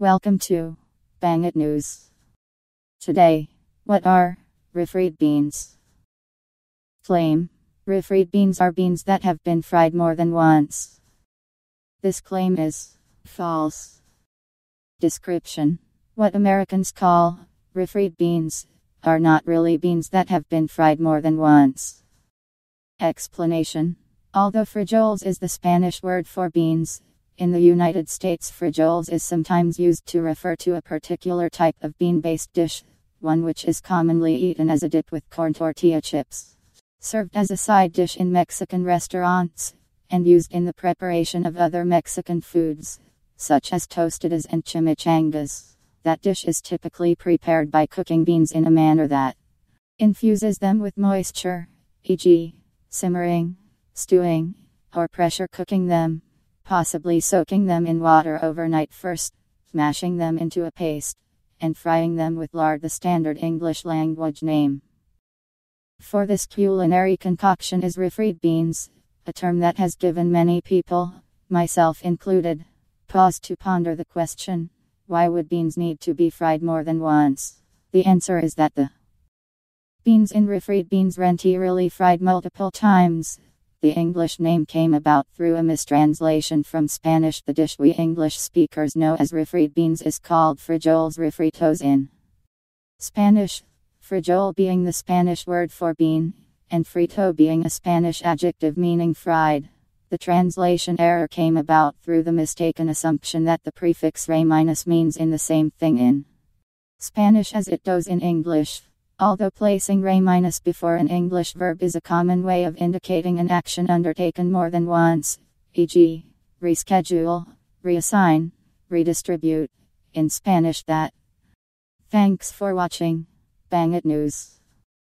Welcome to Bang It News. Today, what are refried beans? Claim Refried beans are beans that have been fried more than once. This claim is false. Description What Americans call refried beans are not really beans that have been fried more than once. Explanation Although frijoles is the Spanish word for beans, in the United States, frijoles is sometimes used to refer to a particular type of bean based dish, one which is commonly eaten as a dip with corn tortilla chips. Served as a side dish in Mexican restaurants, and used in the preparation of other Mexican foods, such as tostadas and chimichangas. That dish is typically prepared by cooking beans in a manner that infuses them with moisture, e.g., simmering, stewing, or pressure cooking them possibly soaking them in water overnight first, smashing them into a paste, and frying them with lard, the standard English language name. For this culinary concoction is refried beans, a term that has given many people, myself included, pause to ponder the question why would beans need to be fried more than once? The answer is that the beans in refried beans are really fried multiple times, the English name came about through a mistranslation from Spanish. The dish we English speakers know as refried beans is called frijoles refritos in Spanish, frijol being the Spanish word for bean, and frito being a Spanish adjective meaning fried. The translation error came about through the mistaken assumption that the prefix re means in the same thing in Spanish as it does in English. Although placing re minus before an English verb is a common way of indicating an action undertaken more than once, e.g., reschedule, reassign, redistribute, in Spanish that. Thanks for watching. Bang it News.